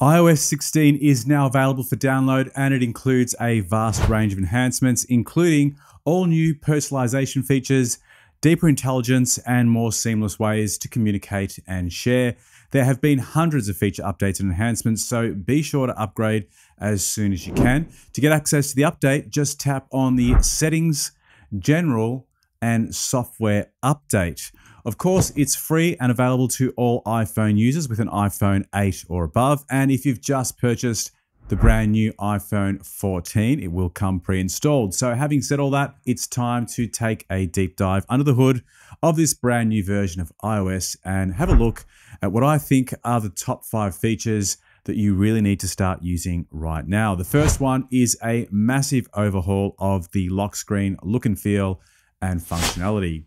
iOS 16 is now available for download and it includes a vast range of enhancements, including all new personalization features, deeper intelligence, and more seamless ways to communicate and share. There have been hundreds of feature updates and enhancements, so be sure to upgrade as soon as you can. To get access to the update, just tap on the Settings, General, and Software Update. Of course, it's free and available to all iPhone users with an iPhone 8 or above. And if you've just purchased the brand new iPhone 14, it will come pre installed. So, having said all that, it's time to take a deep dive under the hood of this brand new version of iOS and have a look at what I think are the top five features that you really need to start using right now. The first one is a massive overhaul of the lock screen look and feel and functionality.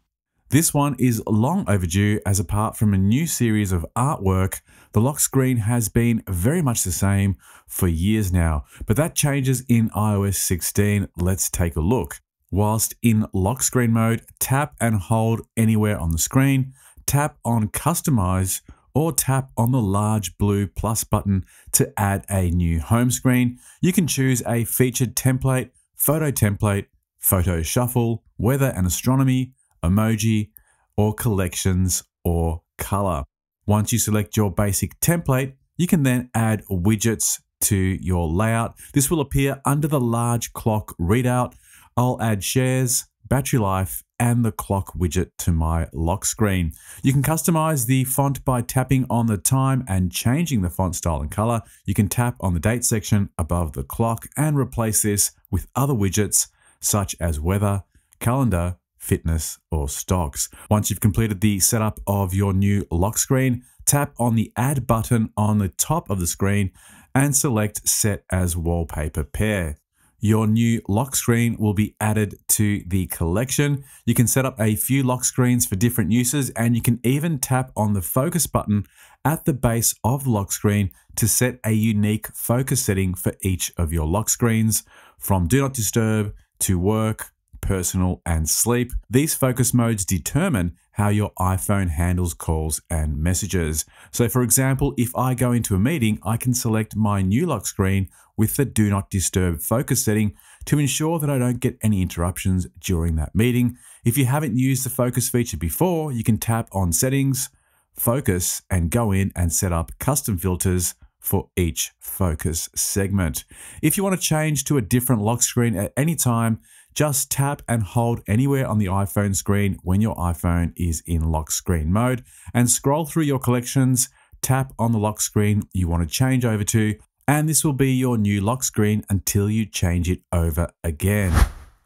This one is long overdue as apart from a new series of artwork, the lock screen has been very much the same for years now, but that changes in iOS 16. Let's take a look. Whilst in lock screen mode, tap and hold anywhere on the screen, tap on customize or tap on the large blue plus button to add a new home screen. You can choose a featured template, photo template, photo shuffle, weather and astronomy, emoji, or collections or color. Once you select your basic template, you can then add widgets to your layout. This will appear under the large clock readout. I'll add shares, battery life, and the clock widget to my lock screen. You can customize the font by tapping on the time and changing the font style and color. You can tap on the date section above the clock and replace this with other widgets such as weather, calendar, fitness, or stocks. Once you've completed the setup of your new lock screen, tap on the add button on the top of the screen and select set as wallpaper pair. Your new lock screen will be added to the collection. You can set up a few lock screens for different uses, and you can even tap on the focus button at the base of the lock screen to set a unique focus setting for each of your lock screens from do not disturb to work, personal, and sleep. These focus modes determine how your iPhone handles calls and messages. So, for example, if I go into a meeting, I can select my new lock screen with the Do Not Disturb focus setting to ensure that I don't get any interruptions during that meeting. If you haven't used the focus feature before, you can tap on Settings, Focus, and go in and set up custom filters for each focus segment. If you want to change to a different lock screen at any time, just tap and hold anywhere on the iPhone screen when your iPhone is in lock screen mode and scroll through your collections, tap on the lock screen you want to change over to, and this will be your new lock screen until you change it over again.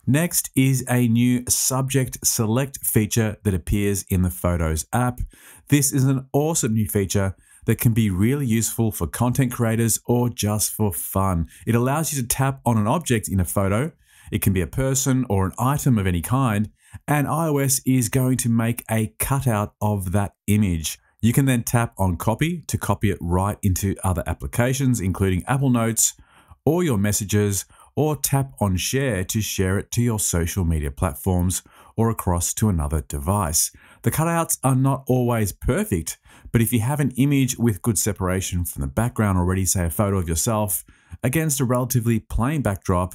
Next is a new subject select feature that appears in the Photos app. This is an awesome new feature that can be really useful for content creators or just for fun. It allows you to tap on an object in a photo it can be a person or an item of any kind, and iOS is going to make a cutout of that image. You can then tap on copy to copy it right into other applications, including Apple Notes or your messages, or tap on share to share it to your social media platforms or across to another device. The cutouts are not always perfect, but if you have an image with good separation from the background already, say a photo of yourself, against a relatively plain backdrop,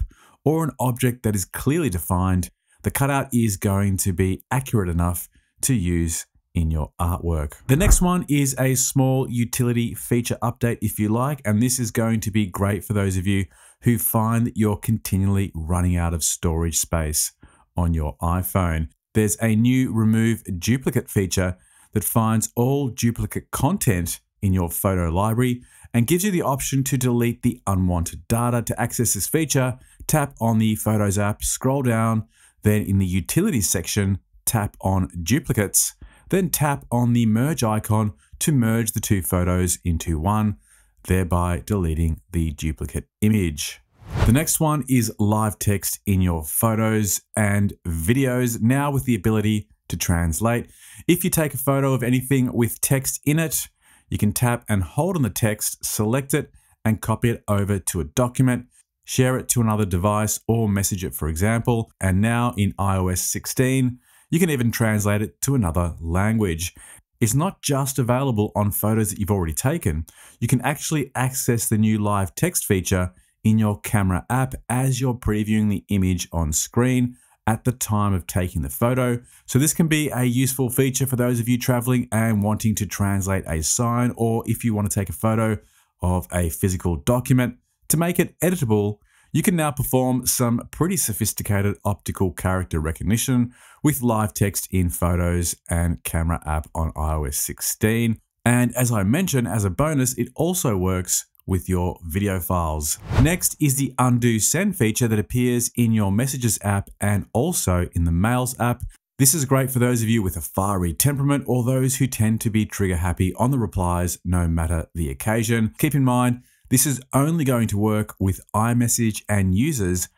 or an object that is clearly defined, the cutout is going to be accurate enough to use in your artwork. The next one is a small utility feature update, if you like, and this is going to be great for those of you who find that you're continually running out of storage space on your iPhone. There's a new remove duplicate feature that finds all duplicate content in your photo library and gives you the option to delete the unwanted data. To access this feature, tap on the Photos app, scroll down, then in the Utilities section, tap on Duplicates, then tap on the Merge icon to merge the two photos into one, thereby deleting the duplicate image. The next one is live text in your photos and videos, now with the ability to translate. If you take a photo of anything with text in it, you can tap and hold on the text, select it, and copy it over to a document, share it to another device, or message it, for example. And now in iOS 16, you can even translate it to another language. It's not just available on photos that you've already taken. You can actually access the new live text feature in your camera app as you're previewing the image on screen at the time of taking the photo. So this can be a useful feature for those of you traveling and wanting to translate a sign or if you want to take a photo of a physical document. To make it editable, you can now perform some pretty sophisticated optical character recognition with live text in Photos and Camera app on iOS 16. And as I mentioned, as a bonus, it also works with your video files. Next is the undo send feature that appears in your messages app and also in the mails app. This is great for those of you with a fiery temperament or those who tend to be trigger happy on the replies no matter the occasion. Keep in mind, this is only going to work with iMessage and users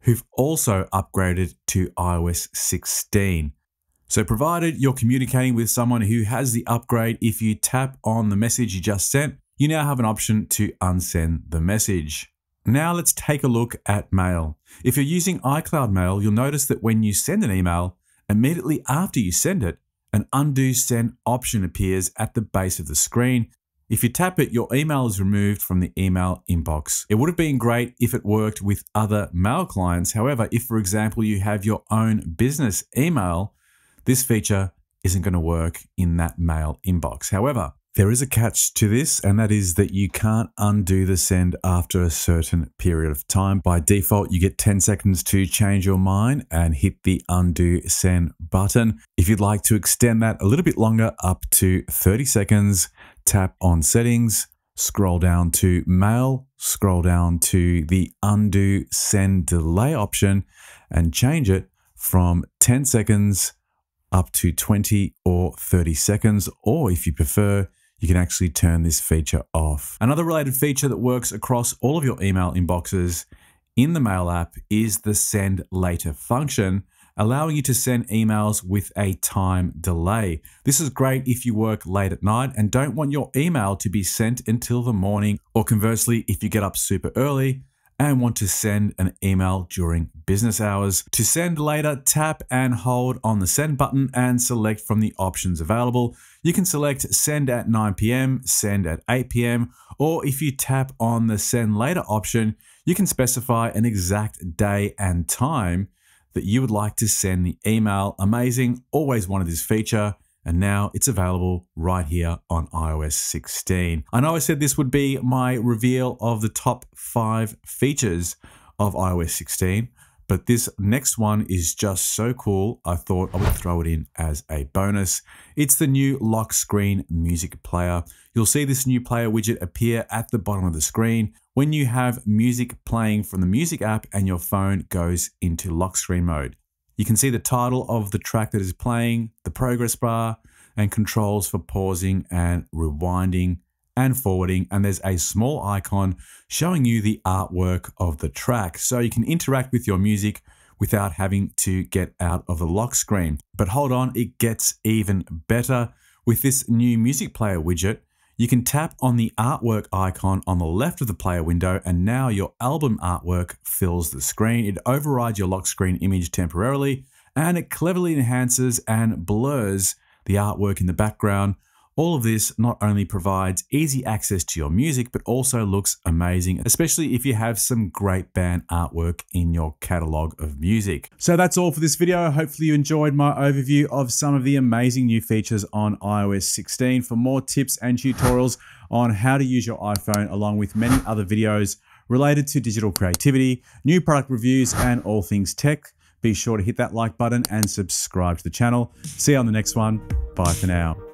who've also upgraded to iOS 16. So, provided you're communicating with someone who has the upgrade, if you tap on the message you just sent, you now have an option to unsend the message. Now let's take a look at mail. If you're using iCloud Mail, you'll notice that when you send an email, immediately after you send it, an undo send option appears at the base of the screen. If you tap it, your email is removed from the email inbox. It would have been great if it worked with other mail clients. However, if, for example, you have your own business email, this feature isn't going to work in that mail inbox. However, there is a catch to this, and that is that you can't undo the send after a certain period of time. By default, you get 10 seconds to change your mind and hit the undo send button. If you'd like to extend that a little bit longer, up to 30 seconds, tap on settings, scroll down to mail, scroll down to the undo send delay option, and change it from 10 seconds up to 20 or 30 seconds, or if you prefer, you can actually turn this feature off. Another related feature that works across all of your email inboxes in the Mail app is the send later function, allowing you to send emails with a time delay. This is great if you work late at night and don't want your email to be sent until the morning, or conversely, if you get up super early and want to send an email during business hours. To send later, tap and hold on the send button and select from the options available. You can select send at 9 p.m., send at 8 p.m., or if you tap on the send later option, you can specify an exact day and time that you would like to send the email. Amazing, always wanted this feature and now it's available right here on iOS 16. I know I said this would be my reveal of the top five features of iOS 16, but this next one is just so cool, I thought I would throw it in as a bonus. It's the new lock screen music player. You'll see this new player widget appear at the bottom of the screen when you have music playing from the music app and your phone goes into lock screen mode. You can see the title of the track that is playing, the progress bar, and controls for pausing and rewinding and forwarding. And there's a small icon showing you the artwork of the track. So you can interact with your music without having to get out of the lock screen. But hold on, it gets even better. With this new music player widget, you can tap on the artwork icon on the left of the player window and now your album artwork fills the screen. It overrides your lock screen image temporarily and it cleverly enhances and blurs the artwork in the background all of this not only provides easy access to your music, but also looks amazing, especially if you have some great band artwork in your catalog of music. So that's all for this video. Hopefully you enjoyed my overview of some of the amazing new features on iOS 16. For more tips and tutorials on how to use your iPhone, along with many other videos related to digital creativity, new product reviews, and all things tech, be sure to hit that like button and subscribe to the channel. See you on the next one. Bye for now.